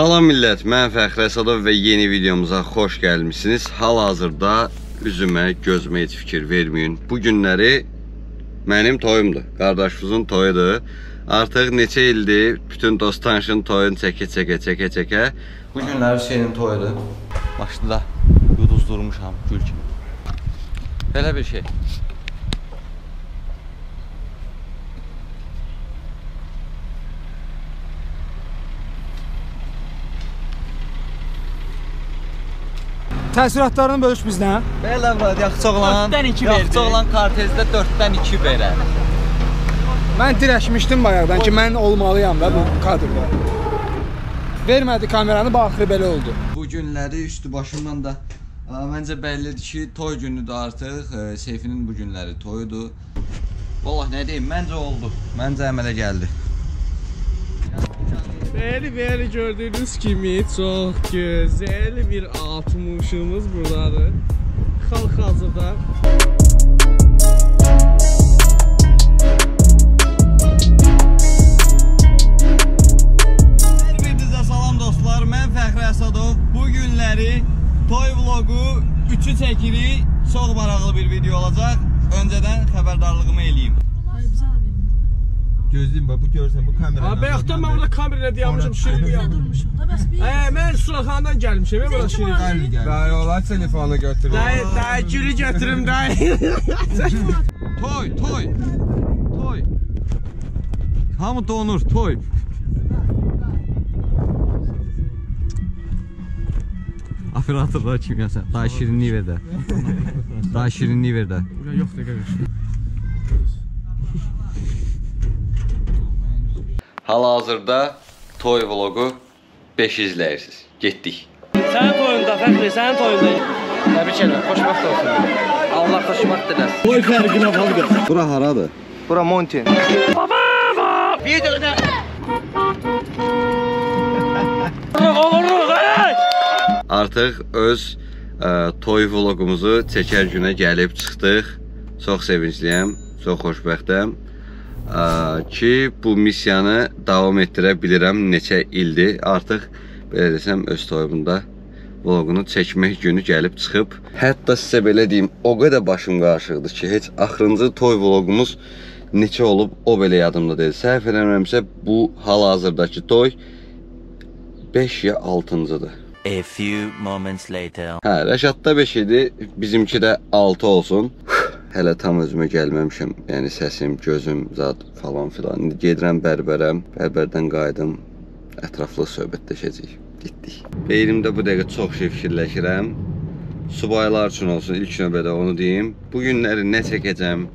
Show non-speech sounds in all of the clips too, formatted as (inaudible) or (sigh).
Salam millət, mən Fəxri Əsədov və yeni videomuza xoş gəlmişsiniz. Hal-hazırda üzümə, gözümə heç fikir verməyin. Bu günləri mənim toyumdur, qardaşımızın toyudur. Artıq neçə ildir bütün dost tanışın toyunu çəkə-çəkə, çəkə-çəkə. Bu günləri Hüseynin toyudur. Başında yuduz durmuşam, gül kimi. Belə bir şey. Təəssüratlarını bölüş bizlə. Belə Murad, yaxşı oğlan. Dörddən iki Yaxşı verdi. oğlan kartezdə 4-dən 2 verər. Mən dirəşmişdim bayaqdan ki, mən olmalıyam da bu kadrda. Vermədi kameranı, bax axırı belə oldu. Bu günləri üstü başımdan da məncə bəllidir ki, toy günüdür artıq. Ə, Seyfinin bu günləri toyudur. Vallah nə deyim, məncə oldu. Məncə əmələ gəldi. Bəli, bəli gördüyünüz kimi çox gözəl bir altmışımız buradadır. Xalq hazırda Hər birinizə salam dostlar. Mən Fəxri Əsədov. Bu günləri toy vloqu 3-ü çəkirik. Çox maraqlı bir video olacaq. Öncədən xəbərdarlığımı eləyim. Gözləyim bax bu görsən bu kamera. Abi bayaqdan mən burada kamerayla dayanmışam, şirin dayanmışam. Hə, mən Sulaxandan gəlmişəm, mən burada şirin. Dayı olar telefonu götürür. Dayı, dayı gülü götürüm dayı. (laughs) Toy, toy. Toy. Hamı donur, toy. Operatorlar kim gəlsən? Daha şirinlik ver də. Daha şirinlik ver də. Yox, dəqiqə. Hal-hazırda toy vloqu 5 izləyirsiniz. Getdik. Sənin toyunda Fəxri, sənin toyunda. Təbrik edirəm, xoşbəxt olsun. Allah xoşbəxt eləsin. Bura haradır? Bura Monti. Artıq öz ə, toy vloqumuzu çəkər günə gəlib çıxdıq. Çox sevincliyəm, çox xoşbəxtəm ki, bu missiyanı davam etdirə bilirəm neçə ildir. Artıq belə desəm öz toyumunda vloqunu çəkmək günü gəlib çıxıb. Hətta sizə belə deyim, o qədər başım qarışıqdır ki, heç axırıncı toy vloqumuz neçə olub, o belə yadımda deyil. Səhv eləmirəmsə, bu hal-hazırdakı toy 5 ya 6-cıdır. A few moments later. Hə, Rəşadda 5 idi, bizimki də 6 olsun. Hələ tam özümə gəlməmişəm. Yəni səsim, gözüm, zad falan filan. İndi gedirəm bərbərə, bərbərdən qayıdım. Ətraflı söhbətləşəcəyik. Getdik. Beynimdə bu dəqiqə çox şey fikirləşirəm. Subaylar üçün olsun ilk növbədə onu deyim. Bu günləri nə çəkəcəm,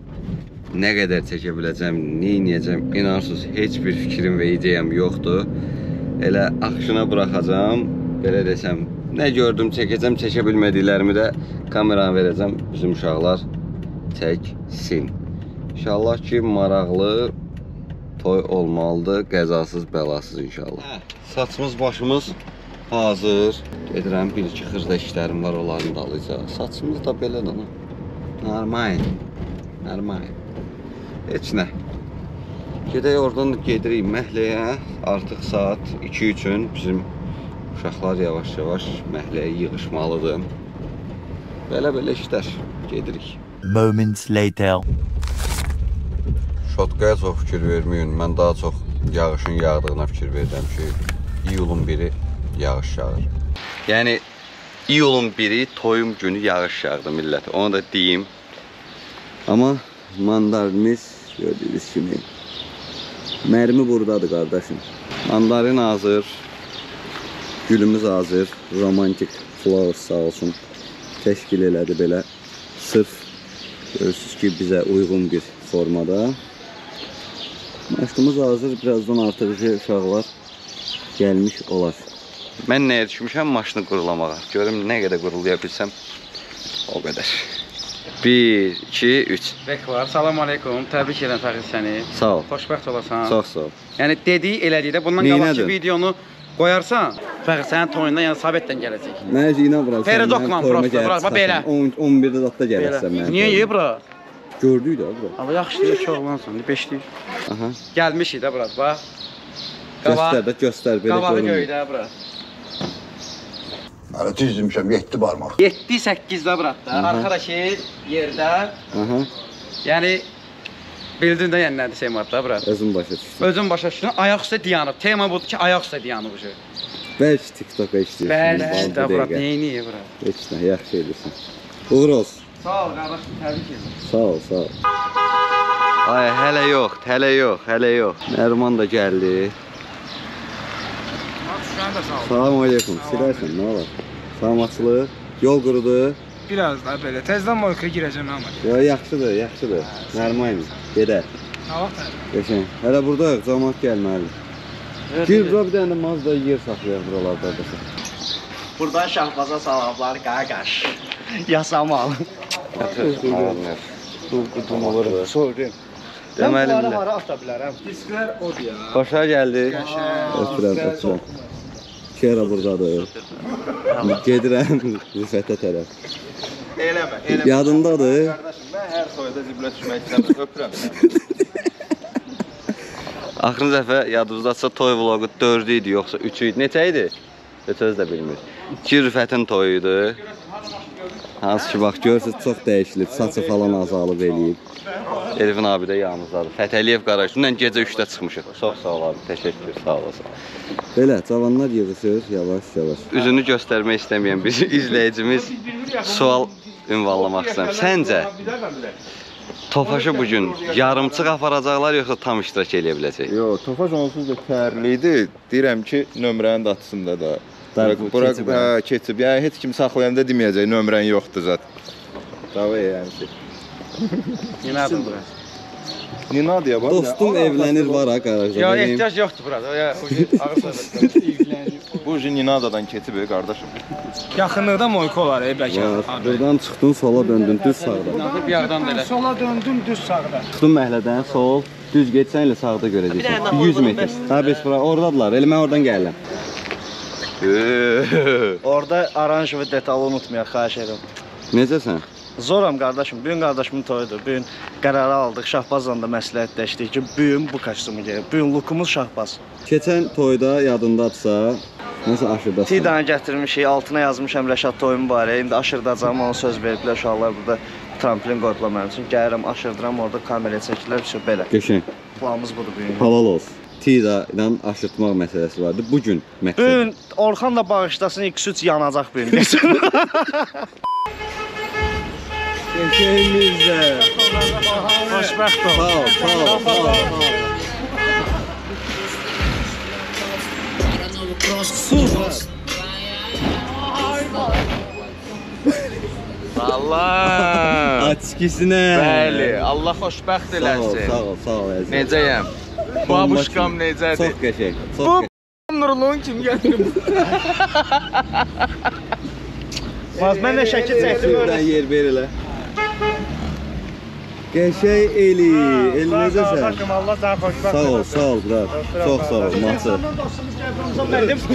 nə qədər çəkə biləcəm, nə edəcəm, inansız heç bir fikrim və ideyam yoxdur. Elə axışına buraxacağam. Belə desəm, nə gördüm çəkəcəm, çəkə bilmədiklərimi də kameraya verəcəm. Bizim uşaqlar çəksin. İnşallah ki, maraqlı toy olmalıdır, qəzasız, bəlasız inşallah. Hə, saçımız, başımız hazır. Gedirəm, bir-iki xırda işlərim var, onların dalıyca. Saçımız da belə də. Normal. Normal. Heç nə. Gedək oradan gedirik məhləyə. Artıq saat 2 üçün bizim uşaqlar yavaş-yavaş məhləyə yığışmalıdır. Belə-belə işlər. Gedirik. Moments later. Şotkaya çox fikir verməyin. Mən daha çox yağışın yağdığına fikir verirəm ki, iyulun biri yağış yağır. Yəni iyulun biri toyum günü yağış yağdı millət. Onu da deyim. Amma mandarinimiz gördüyünüz kimi mərmi burdadır qardaşım. Mandarin hazır. Gülümüz hazır. Romantik flowers sağ olsun təşkil elədi belə. Sırf görürsüz ki, bizə uyğun bir formada. Maşınımız hazır. Birazdan artıq uşaqlar gəlmiş olar. Mən nəyə düşmüşəm? Maşını qurulamağa. Görüm nə qədər qurulaya bilsəm o qədər. 1 2 3. Bek var. Salam aleykum. Təbrik edirəm Fəxri səni. Sağ ol. Xoşbəxt olasan. Çox sağ ol. Yəni dediyi elədiyi də bundan Neynədir? qabaqki videonu qoyarsan, Fəxri sənin toyundan yəni sabitdən gələcək. Mənə iynə vurarsan. Feridokla prosta, bura, belə. 11-də zətdə gələrsən mənə. Niyə ye bura? Gördük də bura. Amma yaxşı deyir ki, oğlansan, 5 deyir. Aha. Gəlmişik də bura, bax. Göstər də, göstər belə Qavağı görünmür. göydə bura. Hələ düzdümüşəm 7 barmaq. 7-8-də bırat da. Arxadakı yerdə, Aha, yəni bildin də yəni nədir Seymur da bırat. özüm başa düşdüm. Özün başa düşdün, ayaq üstə dayanıb. Tema budur ki, ayaq üstə dayanıb ucu. Bəlkə TikTok-a işləyirsən. Bəli, də dəqiqə. Neyini bırat? Heç nə, yaxşı edirsən. Uğur olsun. Sağ ol qardaşım, təbrik edirəm. Sağ ol, sağ ol. Ay, hələ yox, hələ yox, hələ yox. Nərman da gəldi. Şükran da sağ ol. Salam aleykum. Silərsən, nə olar? Salamatçılıq. Yol qurudu. Biraz da belə tezdən moykaya girəcəm amma. Ya yaxşıdır, yaxşıdır. Nərmayım. Gedək. Nə vaxt? Qəşəng. Hələ buradayıq, cəmaət gəlməli. Gir bura bir dənə də Mazda yer saxlayaq buralarda da. Buradan Şahbaza salamlar qaqaş. Yasamal. Sorry. Deməli, hara ata bilərəm? Disklər odur ya. Xoşa gəldi. Qəşəng. Öpürəm, öpürəm. Kera buradadır. Gedirəm Rüfətə tərəf. Eləmə, eləmə. Yadındadır. Qardaşım, mən hər soyda ziblə düşmək istəmirəm. Öpürəm səni. (laughs) Axırıncı dəfə yadınızdadsa toy vloqu 4 idi yoxsa 3 idi. Neçə idi? Heç öz də bilmir. 2 Rüfətin toyu idi. Hansı ki bax görürsüz çox dəyişilib, saçı falan azalıb eləyib. Elvin abi də yanımızdadır. Fətəliyev. Dünən gecə 3-də çıxmışıq. Çox sağ ol abi. Təşəkkür, sağ olasın. Belə cavanlar yığışır yavaş-yavaş. Üzünü göstərmək istəməyən bir izləyicimiz sual ünvanlamaq istəyir. Səncə Tofaşı bu gün yarımçıq aparacaqlar yoxsa tam iştirak eləyə biləcək? Yo, Tofaş onsuz da fərli idi. Deyirəm ki, nömrənin də atsında da. Bura- hə, keçib. Yəni heç kim saxlayanda deməyəcək nömrən yoxdur zət. Davay yəni (laughs) ki. Yenədir bura. Ninadı ya bax. Dostum evlənir var ha qarajda. Ya ehtiyac yoxdur burada. Ya (laughs) ağır söhbət. Bu jin Ninadadan keçib ey qardaşım. (laughs) Yaxınlıqda moyka olar ey bəlkə. Buradan çıxdın, sola döndün, düz sağda. Bir yerdən belə. Sola döndüm düz sağda. Çıxdın məhəllədən, sol, düz getsən elə sağda görəcəksən. 100 metr. Ha, beş bura, oradadılar. Elə mən oradan gəlirəm. Orada aranjı detalı unutmayaq, xahiş edirəm. Necəsən? Zoram qardaşım, bu gün qardaşımın toyudur. Bu gün qərarı aldıq. Şahbazla da məsləhətləşdik ki, bu gün bu kostyumu geyək. Bu gün lukumuz Şahbaz. Keçən toyda yadındadsa, nəsə aşırdasan. Tidanı gətirmişik, altına yazmışam Rəşad toyum barə. İndi aşırdacağam, ona söz veriblər uşaqlar burada tramplin qoyublar mənim üçün. Gəlirəm, aşırdıram, orada kameraya çəkirlər, bir şey belə. Qəşəng. Planımız budur bu gün. Halal olsun. Tida ilə aşırtmaq məsələsi vardı. Bu gün Bu məqsəd. gün Orxan da bağışlasın, X3 yanacaq bu gün. (laughs) (laughs) Qəşəngimizdə. Xoşbəxt ol. Sağ ol, sağ ol, sağ ol. sağ ol. Allah. Açkisinə. Bəli, Allah xoşbəxt Sağ ol, eləsin. sağ ol, sağ ol. Necəyəm? Babuşkam necədir? Çox qəşəng. Çox. Nurluğun kim gətirib? Baz mən də şəkil çəkdim. Yer ver elə. Qəşəng Eli. Eli necəsən? Allah səni xoşbəxt Sağ ol, sağ ol, bura. Çox sağ ol, Matı. dostumuz gəldi, mənim. (laughs)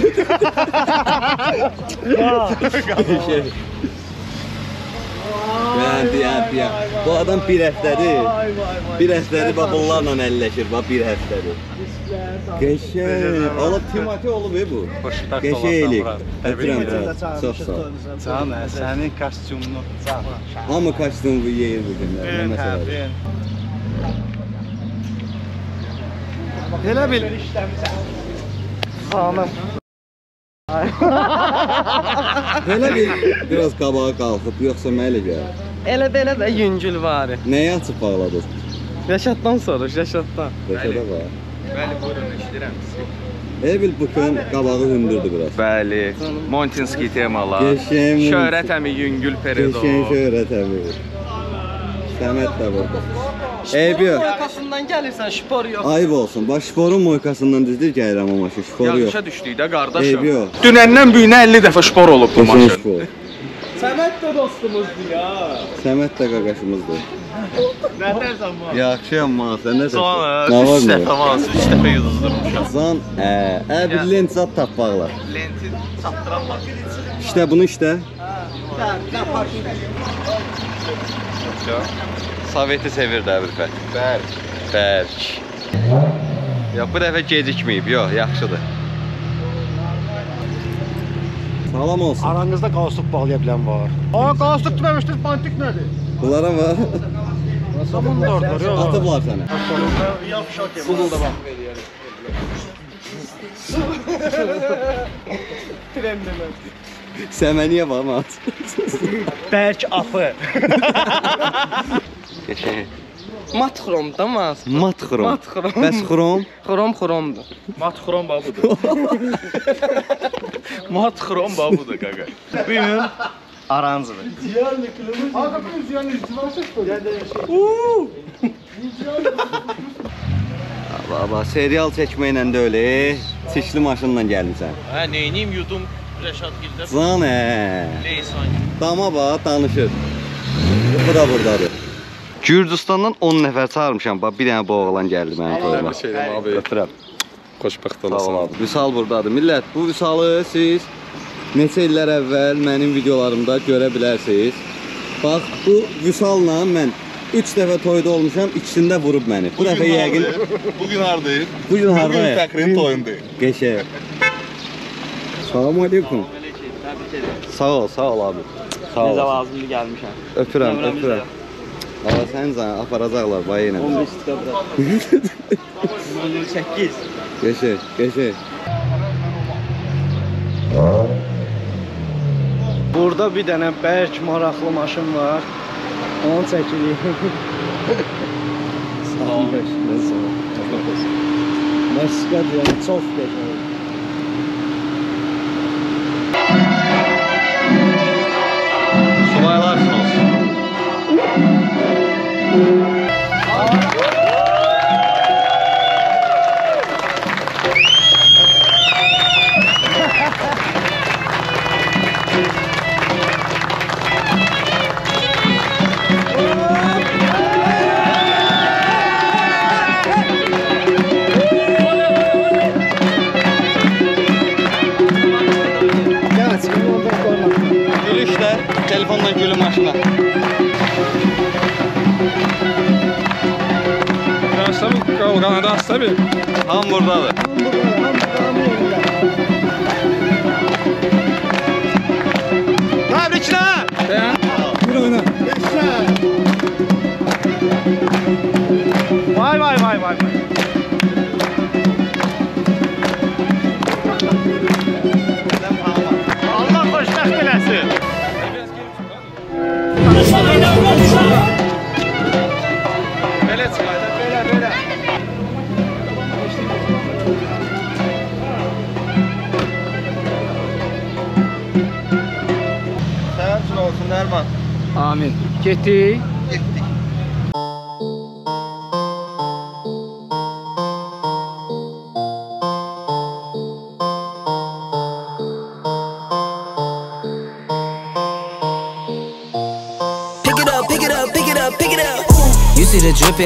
Qəşəng. (laughs) Bəndi, bəndi. Bu adam bir həftədir. Bir həftədir bax bunlarla əlləşir, bax bir həftədir. Qəşəng. Alıb Timati olub e bu. Xoşbəxt Qəşəng Eli. Murat. Öpürəm səni. Çox sağ ol. Can, sənin kostyumunu. Hamı bu yeyir bu günlər. Nə məsələdir? Elə bil. Xanım. Belə bir biraz qabağa qalxıb, yoxsa mənə elə gəlir. Elə belə də yüngül var. Nəyi açıb bağladınız? Rəşaddan soruş, Rəşaddan. Rəşada var. Bəli, buyurun, eşidirəm sizi. Elə bil bukun qabağı hündürdür biraz. Bəli, Montinski temalar. Qəşəng. Şöhrət əmi yüngül period. Qəşəng şöhrət əmi. Səməd də burada. Eybi yox. Arkasından gəlirsən, şpor yox. Ayıb olsun. Bax şporun moykasından düzdür gəlirəm amma şu şporu yox. Yanlışa düşdük də qardaşım. Eybi yox. Dünəndən bu günə 50 dəfə şpor olub bu Qəşəng maşın. şpor. Səməd də dostumuzdur ya. Səməd də qaqaşımızdır. Nətərsən bu? Yaxşıyam ma, sən nə Sonra Nə var 3 nə? dəfə var, 3 dəfə yuzdurmuşam. Zan, ə, ə bir lent zat tapmaqla. Lenti çatdıran var. İşte bunu işte. Soveti sevir də Ülfət. Bərk. Bərk. Ya bu dəfə gecikməyib, yox, yaxşıdır. Sağlam olsun. Aranızda qalstuk bağlaya bilən var. Aa qalstuk tutmamışdınız, pantik nədir? Bunlara var. Zaman da orada, yox. Atıblar səni. Səməniyə var mı? Bərk apı. Geçək. Mat xrom tamam. Mat xrom. Mat xrom. Bəs xrom? Xrom xromdur. Mat xrom babıdır. (laughs) Mat xrom babıdır qaqa. Bilmirəm. Aranızdır. Diğerli kılımız. Hakkı biz yani izdivaçız koyduk. Yani şey. Uuu. Baba serial çekmeyle de öyle. Çişli maşınla gelmişsin. Ha neyiniyim yudum Reşat Gil'de. Zane. Leysan. Dama bak danışır. Bu da buradadır. Gürcüstandan 10 nəfər çağırmışam. Bax, bir dənə bu oğlan gəldi mənim toyuma. şeydim abi. Öpürəm. Xoşbəxt Sağ ol abi. Vüsal burdadır. Millət, bu Vüsalı siz neçə illər əvvəl mənim videolarımda görə bilərsiniz. Bax, bu Vüsalla mən 3 dəfə toyda olmuşam, ikisində vurub məni. Bu dəfə yəqin Bugün hardayıq? bu gün hardayıq? Fəxrin toyundayıq. Geçək. Salam aleyküm. Sağ ol, sağ ol abi. Sağ ol. lazımdır gəlmişəm. Öpürəm, öpürəm. Valla sən sən aparacaqlar vay yenə. 15 dəqiqə. 08. Geçək, geçək. Burada bir dənə bərk maraqlı maşın var. Onu çəkirik. (laughs) Sağ ol. Məşqə deyəm, çox qəşəng. Vay vay. Allah xoşbəxt eləsin. Belə çıxaydı, belə, belə. Sənin üçün. Amin. Getdik.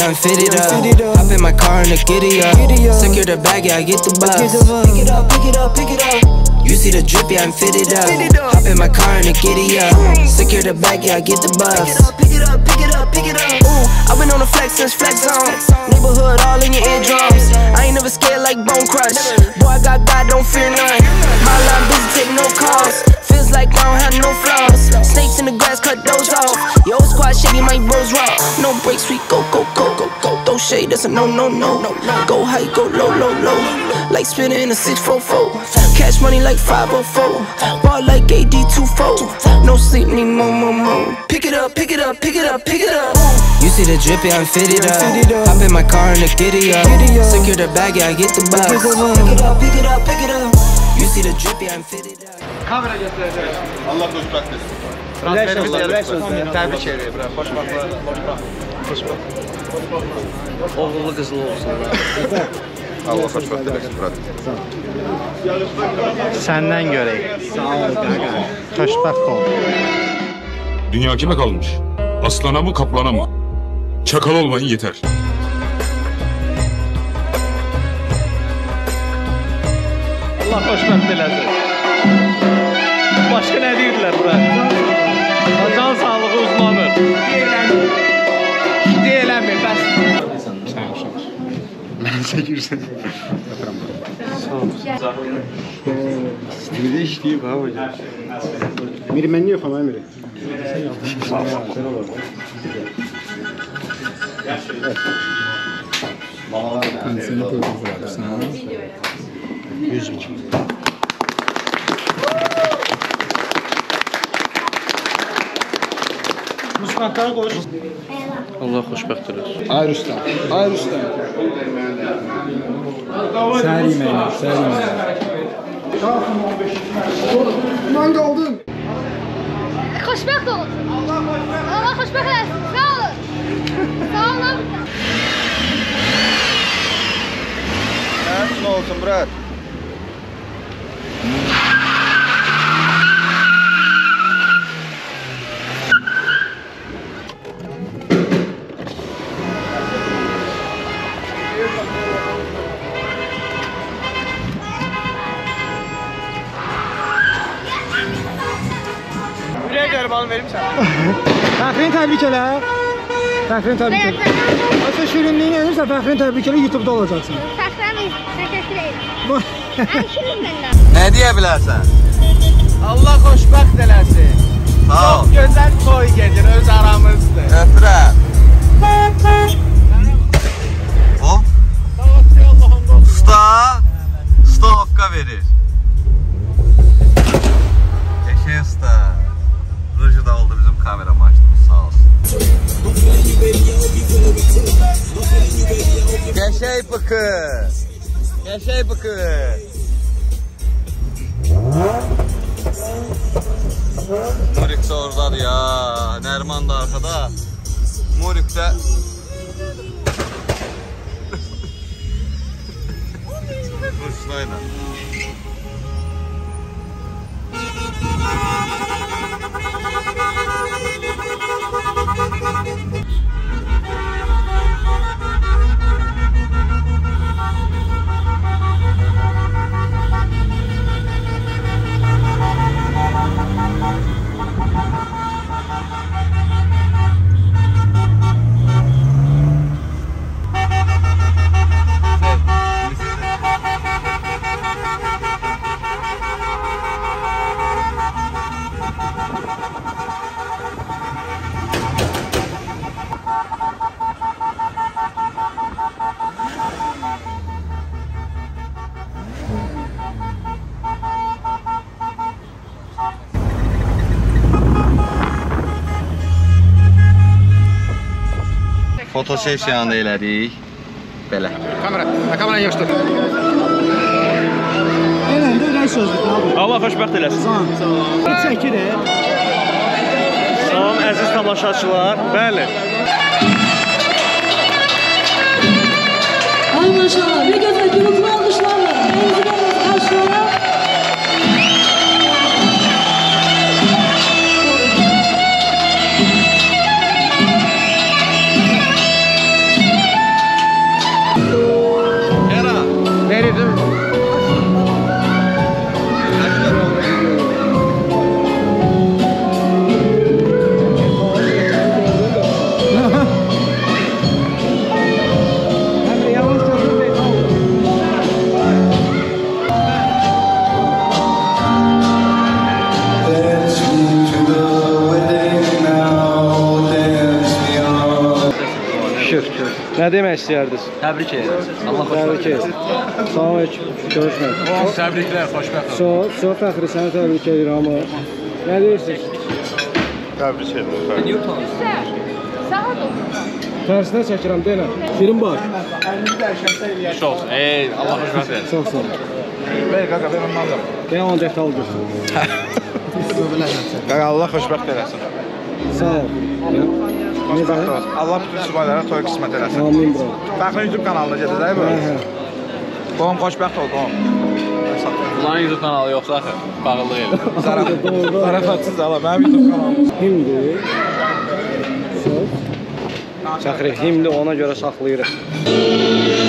I'm fitted up. Hop in my car and the giddy up. Secure the bag, yeah, I get the bus. Pick it up, pick it up, pick it up. You see the drippy, I'm fitted up. Hop in my car and the giddy up. Secure the bag, yeah, I get the bus. Pick it up, pick it up, pick it up. pick it up. Ooh, I've been on the flex since flex zone. Neighborhood all in your eardrums. I ain't never scared like Bone Crush. Boy, I got God, don't fear none. My line busy, take no calls. Feels like I don't have no flaws. Snakes in the grass, cut those off. Yo, squad shady, my bros raw. No breaks, we go, go, go, go, go. Throw shade, that's a no, no, no. Go high, go low, low, low. Like spinning in a 644. Cash money like 504. Ball like AD24. No sleep, need more, more, more. Pick it up, pick it up, pick it up, pick it up. You see the drippy, I'm fitted up. Hop in my car and the giddy up. Secure the bag, yeah, I get the bus. Pick it up, pick it up, pick it up. You see the drippy, I'm fitted up. Kamera göstərəcək. Allah xoşbəxt etsin. Transferimiz gəlir. Təbrik edirəm. bura. Xoşbəxtlər. Xoşbəxt. Oğullu qızlı olsun. Allah xoşbəxt etsin, brat. Səndən görək. Sağ ol qaqa. Xoşbəxt ol. Dünya kime kalmış? Aslana mı kaplana mı? Çakal olmayın yeter. Allah xoşbəxt eləsin. başqa nə deyirdilər bura? Can sağlığı uzmanı. Ciddi eləmir, bəs. Sən yaxşı. Mən çəkirsən. Yatıram bura. İstimdə işləyib ha hocam. Miri mən yoxam ha Miri. Balalar da. Sen de koydun zaten. 100 bin. Musbatlara qoş. Allah xoşbəxt eləsin. Ay Rüstem. Ay Rüstem. Səhər yeməyinə, səhər yeməyinə. Ben kaldım. Xoşbəxt olun. Allah xoşbəxt eləsin. Sağ olun. Sağ olun. Ne olsun brat? Fəxrini təbrik elə. Fəxrini təbrik elə. Sən şirinliyi edirsən, Fəxrini təbrik elə, YouTube-da olacaqsan. Fəxrəmiz. Təşəkkür edirəm. Nə deyə bilərsən? Allah xoşbəxt eləsin. Sağ ol. Gözəl toy gedir öz aramızdır. Öpürəm. O? Usta, usta hokka verir. Eşe usta. Da oldu bizim kamera maçımız sağ olsun. Geçey bıkı. Geçey bıkı. Murik de oradadır ya. Nərman da arkada. Murik de Kuşlayla. なに? Fotosesiyanı da elədik. Belə. Kamera, kamera yaxşıdır. Eləndə ürək sözdür. Allah xoşbəxt eləsin. Çəkir. Salam əziz tamaşaçılar. Bəli. Ay maşallah ne güzel gürültülü alkışlarla. Nə demək istəyərdiniz? Təbrik edirəm. Allah Təbrik edirəm. Salam aleyküm. Görüşmək. Təbriklər, xoşbəxt Çox, çox fəxri səni təbrik edirəm amma. Nə deyirsiniz? Təbrik edirəm. Sağ olun. Tərsinə çəkirəm deyirəm. Şirin bar. Xoş olsun. Ey, Allah xoşbəxt eləsin. Çox sağ ol. Ver qaqa ondan da. Ben ancaq tal götürüm. (laughs) Qaqa Allah xoşbəxt eləsin. Sağ ol. Olsun. Allah bütün subaylara toy qismət eləsin. Amin bro. Fəxri YouTube kanalına gedəcək bu. Qohum xoşbəxt ol, qohum. Ulan YouTube kanalı yoxsa axı? Bağlılıq elə. (laughs) Zarafatsız ala, mənim YouTube kanalım. Hindi. Çox. Fəxri, hindi ona görə saxlayırıq.